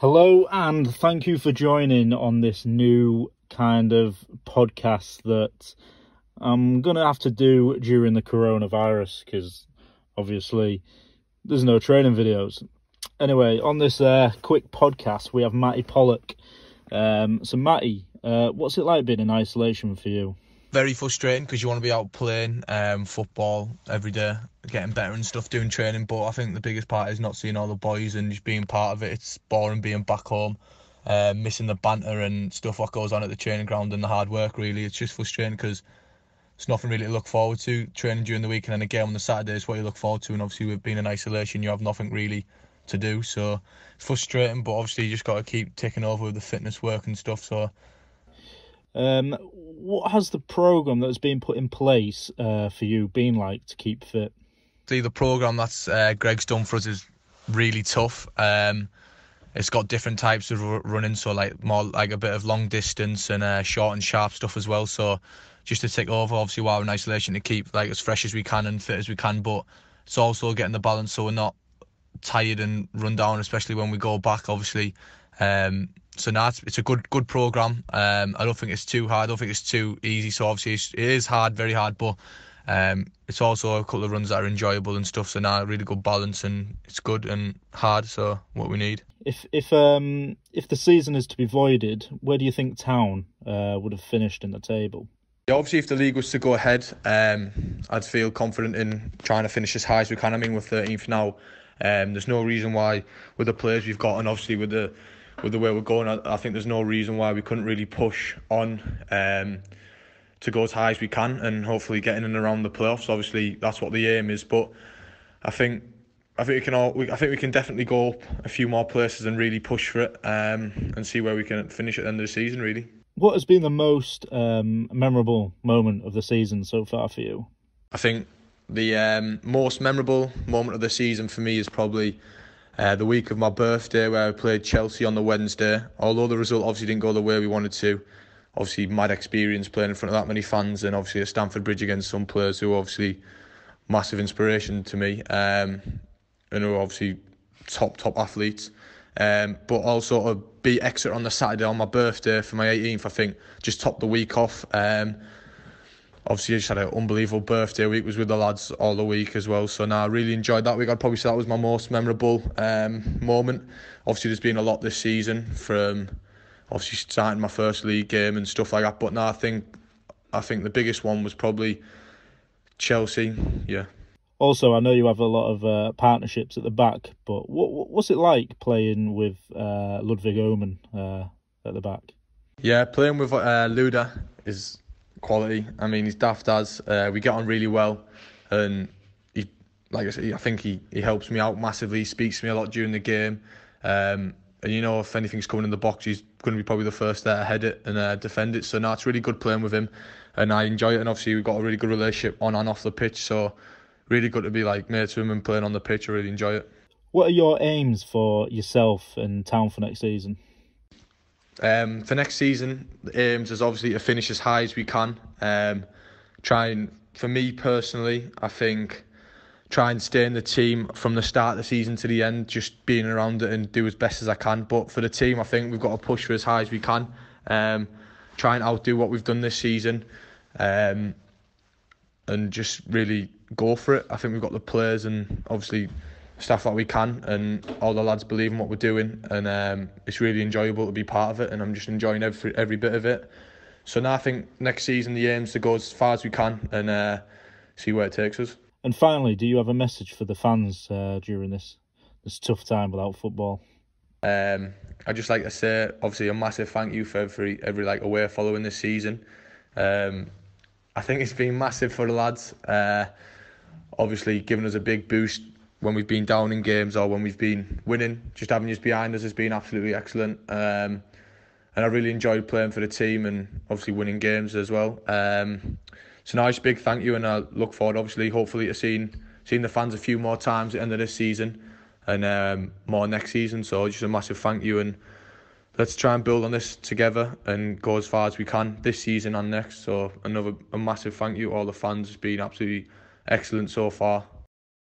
Hello, and thank you for joining on this new kind of podcast that I'm gonna have to do during the coronavirus because obviously there's no training videos. Anyway, on this uh, quick podcast, we have Mattie Pollock. Um, so, Mattie, uh, what's it like being in isolation for you? Very frustrating because you want to be out playing um, football every day, getting better and stuff, doing training. But I think the biggest part is not seeing all the boys and just being part of it. It's boring being back home, uh, missing the banter and stuff what goes on at the training ground and the hard work. Really, it's just frustrating because it's nothing really to look forward to. Training during the week and then again on the Saturday is what you look forward to. And obviously, with being in isolation, you have nothing really to do. So it's frustrating, but obviously, you just got to keep ticking over with the fitness work and stuff. So. Um, what has the program that's been put in place uh, for you been like to keep fit? See, the program that's uh, Greg's done for us is really tough. Um, it's got different types of running, so like more like a bit of long distance and uh, short and sharp stuff as well. So just to take over, obviously while we're in isolation, to keep like as fresh as we can and fit as we can, but it's also getting the balance so we're not tired and run down, especially when we go back. Obviously, um, so now it's, it's, a good good program. Um, I don't think it's too hard. I don't think it's too easy. So obviously it's, it is hard, very hard, but um, it's also a couple of runs that are enjoyable and stuff. So now really good balance and it's good and hard. So what we need. If if um if the season is to be voided, where do you think Town uh, would have finished in the table? Yeah, obviously, if the league was to go ahead, um, I'd feel confident in trying to finish as high as we can. I mean, we're 13th now. Um, there's no reason why, with the players we've got, and obviously with the with the way we're going, I, I think there's no reason why we couldn't really push on um, to go as high as we can and hopefully getting in and around the playoffs. Obviously, that's what the aim is. But I think I think we can all. We, I think we can definitely go up a few more places and really push for it um, and see where we can finish at the end of the season. Really. What has been the most um, memorable moment of the season so far for you? I think the um, most memorable moment of the season for me is probably uh, the week of my birthday where I played Chelsea on the Wednesday. Although the result obviously didn't go the way we wanted to, obviously mad experience playing in front of that many fans and obviously at Stamford Bridge against some players who obviously massive inspiration to me um, and who are obviously top top athletes. Um, but also to beat Exeter on the Saturday on my birthday for my 18th, I think just topped the week off. Um, obviously I just had an unbelievable birthday week. Was with the lads all the week as well. So now I really enjoyed that week. I'd probably say that was my most memorable um, moment. Obviously there's been a lot this season from obviously starting my first league game and stuff like that. But now I think I think the biggest one was probably Chelsea. Yeah. Also, I know you have a lot of uh, partnerships at the back, but what what's it like playing with uh, Ludvig Öhman uh, at the back? Yeah, playing with uh, Luda is quality. I mean, he's daft as. Uh, we get on really well, and he, like I said, I think he, he helps me out massively. He speaks to me a lot during the game, um, and you know if anything's coming in the box, he's going to be probably the first there to head it and uh, defend it. So now it's really good playing with him, and I enjoy it. And obviously we've got a really good relationship on and off the pitch. So really good to be like mates with him and playing on the pitch. I really enjoy it. What are your aims for yourself and town for next season? Um, for next season, the aims is obviously to finish as high as we can. Um, try and, for me personally, I think try and stay in the team from the start of the season to the end, just being around it and do as best as I can. But for the team, I think we've got to push for as high as we can. Um, try and outdo what we've done this season, um, and just really go for it. I think we've got the players and obviously stuff that we can, and all the lads believe in what we're doing, and um, it's really enjoyable to be part of it, and I'm just enjoying every every bit of it. So now I think next season the aim's to go as far as we can and uh, see where it takes us. And finally, do you have a message for the fans uh, during this this tough time without football? Um, I just like to say, obviously, a massive thank you for every every like away following this season. Um, I think it's been massive for the lads. Uh, obviously, giving us a big boost when we've been down in games or when we've been winning. Just having you behind us has been absolutely excellent. Um, and I really enjoyed playing for the team and obviously winning games as well. Um, so nice big thank you, and I look forward, obviously, hopefully, to seeing seeing the fans a few more times at the end of this season and um, more next season. So just a massive thank you, and let's try and build on this together and go as far as we can this season and next. So another a massive thank you, all the fans. It's been absolutely excellent so far.